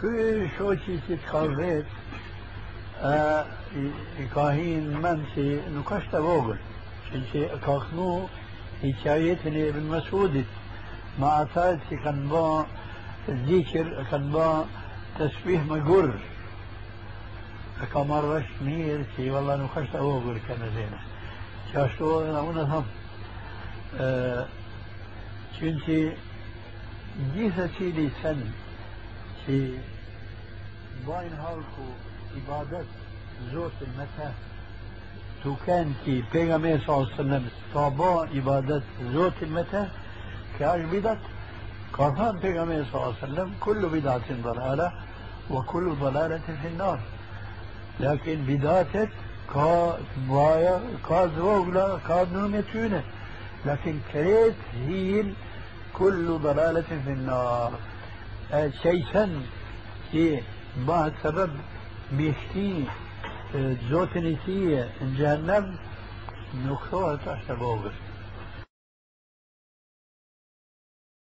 كل شو شي تتخلفيت إكاهين آه، منسي نكشت بوغل. شنشي أكاخنو إكايتني ابن مسعود. مع ثالثي كان با الذكر كان با تسبيح مجر فكمر رشمير كي والله نخشت أوغر كان زينة. كاشتو أنا هنا هم آه كنتي جيثة تيلي سن كي باين هاوكو عبادت زوت المتا تو كان كي بيغامي صلى الله عليه وسلم صابا عبادت زوت المتا كاش بدت كافان بيغامي صلى الله عليه وسلم كل بدعة ضلالة وكل ضلالة في النار. لكن بداتت كا بايا كا زوغلا لكن كريت هيل كل ضلالة في النار. أه، شيئا بعض سبب بيشتي زوتني فيه جهنم نكثوها تحت بوغر